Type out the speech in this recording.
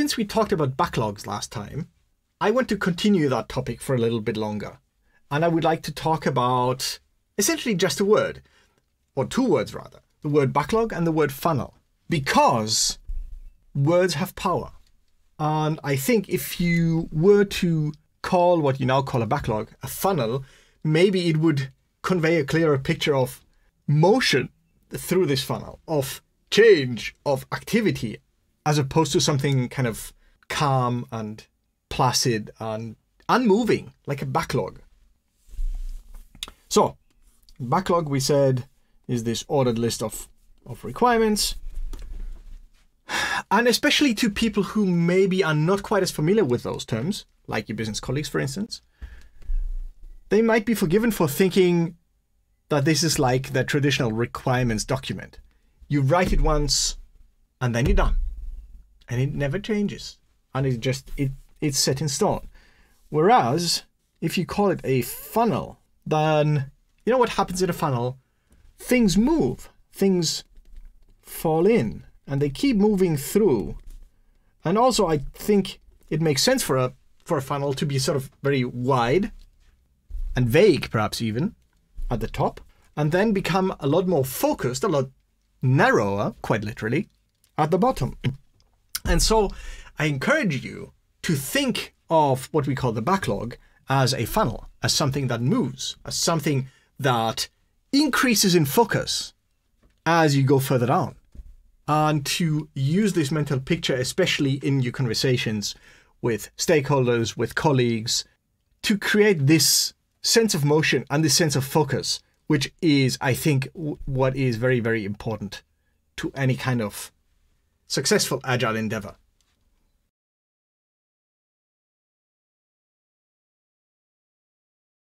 since we talked about backlogs last time, I want to continue that topic for a little bit longer. And I would like to talk about essentially just a word, or two words rather the word backlog and the word funnel. Because words have power. And I think if you were to call what you now call a backlog a funnel, maybe it would convey a clearer picture of motion through this funnel, of change, of activity, as opposed to something kind of calm and placid and unmoving, like a backlog. So, backlog, we said, is this ordered list of, of requirements. And especially to people who maybe are not quite as familiar with those terms, like your business colleagues, for instance, they might be forgiven for thinking that this is like the traditional requirements document. You write it once and then you're done. And it never changes. And it just it it's set in stone. Whereas if you call it a funnel, then you know what happens in a funnel? Things move. Things fall in and they keep moving through. And also I think it makes sense for a for a funnel to be sort of very wide and vague perhaps even at the top and then become a lot more focused, a lot narrower, quite literally, at the bottom. And so I encourage you to think of what we call the backlog as a funnel, as something that moves, as something that increases in focus as you go further down. And to use this mental picture, especially in your conversations with stakeholders, with colleagues, to create this sense of motion and this sense of focus, which is, I think, what is very, very important to any kind of successful agile endeavor.